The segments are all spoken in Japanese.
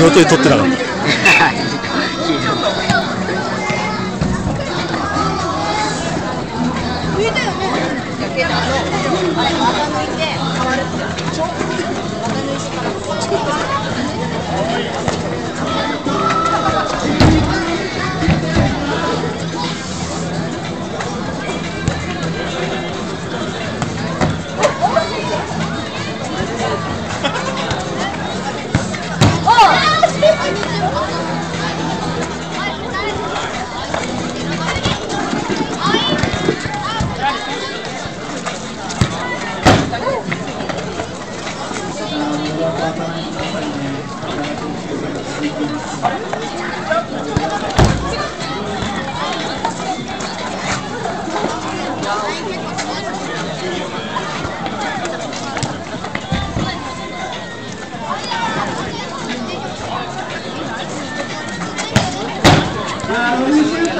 予定取ってなかった。だよね。けどのいて変わるって。あー、ロングシュート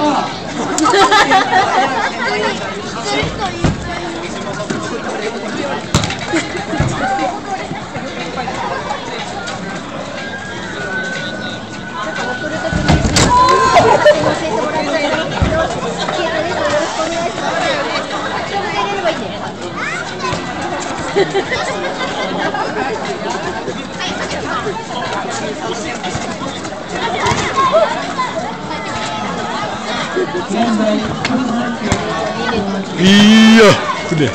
이야 그래